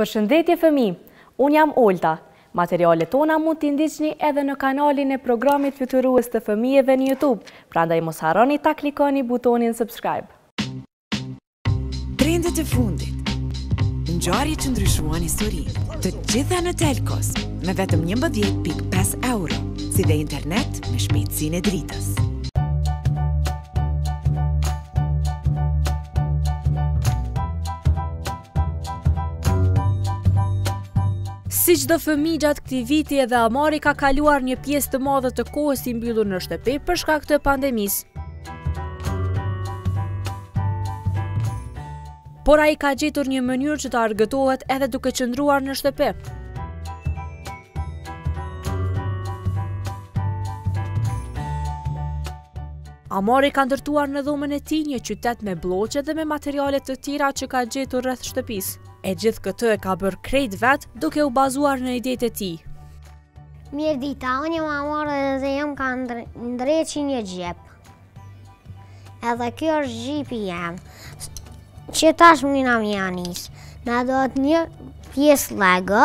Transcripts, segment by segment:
Përshëndetje fëmijë! Unë jam Olta. Materialet tona mund t'i ndiqni edhe në kanalin e Programit Fluturues të Fëmijëve në YouTube, prandaj mos harroni ta klikoni butonin subscribe. Trendet e fundit, ngjarje që ndryshuan historinë, të gjitha në Telkos me vetëm njëmbëdhjetë pikë pesë euro, si dhe internet me shpejtësinë e dritës. Si çdo fëmijë gjatë këtij viti edhe Amari ka kaluar një pjesë të madhe të kohës i mbyllur në shtëpi për shkak të pandemisë. Por ai ka gjetur një mënyrë që të argëtohet edhe duke qëndruar në shtëpi. Amari ka ndërtuar në dhomën e tij një qytet me blloqe dhe me materiale të tjera që ka gjetur rreth shtëpisë. E gjithë këtë e ka bërë krejt vetë, duke u bazuar në idetë e tij. Mirëdita, unë jam Amar dhe jam ka ndreqi një xhip. Edhe kjo është xhipi jem. Qe tash me nja kam ja nis. Na dohet një pjesë Lego,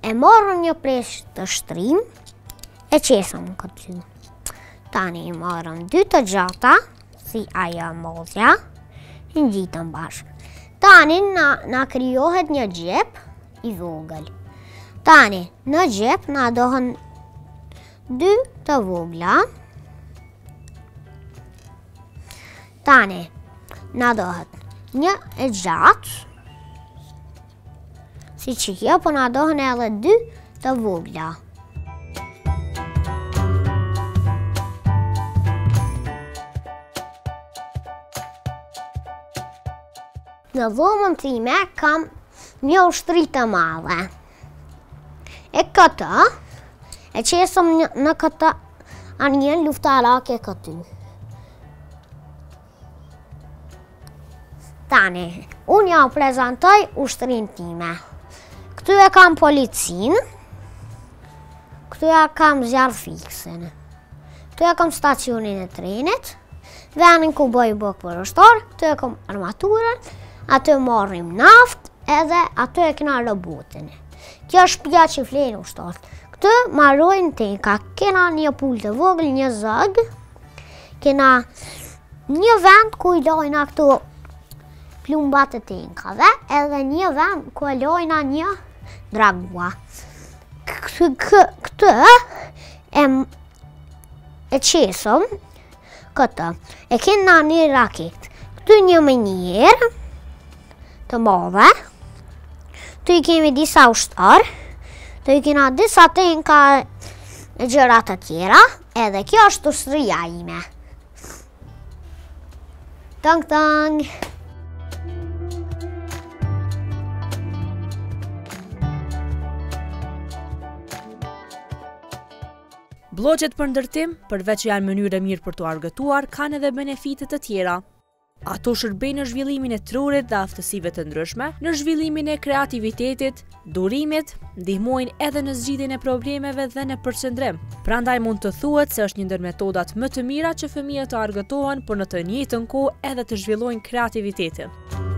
E marrum një pjesë të shtrime, e qesum këty. Tani i marrum dy të gjata, si ajo e mozja, i ngjitum bashkë. Tani na krijohet një xhep i vogël. Tani në xhep na dohen dy të vogla. Tani na dohet një e gjatë, Siç kjo, po na dohen edhe dy të vogla. Në dhomën time kam një ushtri të madhe. E këta e qesum në këtë anijen luftarake këty. Tani, unë jau prezantoj ushtrinë time. Këtu e kam policinë, këtu e kam zjarrfikësin, këtu e kam stacionin e trenit, dhe venin ku bojn bukë për ushtarë, këtu e kam armaturën, aty marrim naftë, edhe aty e kena robotin. Kjo shpija që flenë ushtarët. Këtu marrojnë tenka, kena një pulë të vogël, një zog, Kena një vend ku i lojna këto plumbat e tenkave, edhe një vend ku e lojna një dragua. Këtë e qesim këtu, e kena një raketë. Këtu një mënyrë të madhe, këtu i kemi disa ushtarë, këtu i kena disa tenka e gjëra të tjera, Edhe kjo është ushtria ime. Tëng, tëng. Blloqet për ndërtim, përveç janë mënyrë e mirë për t'u argëtuar, kanë edhe benefite të tjera. Ato shërbejnë në zhvillimin e trurit dhe aftësive të ndryshme, në zhvillimin e kreativitetit, durimit, ndihmojnë edhe në zgjidhjen e problemeve dhe në përqendrim. Prandaj mund të thuhet se është një ndër metodat më të mira që fëmijët të argëtohen, por në të njëjtën kohë edhe të zhvillojnë kreativitetin.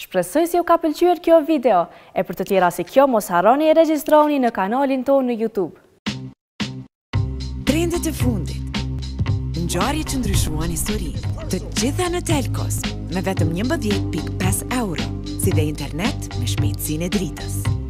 Shpresoj se ju ka pëlqyer kjo video, e për të tjera si kjo mos harroni e regjistrohuni në kanalin tonë në YouTube. Trendet e fundit. Ngjarje që ndryshuan historinë. Të gjitha në Telkos me vetëm 11.5 euro, si dhe internet me shpejtësinë e dritës.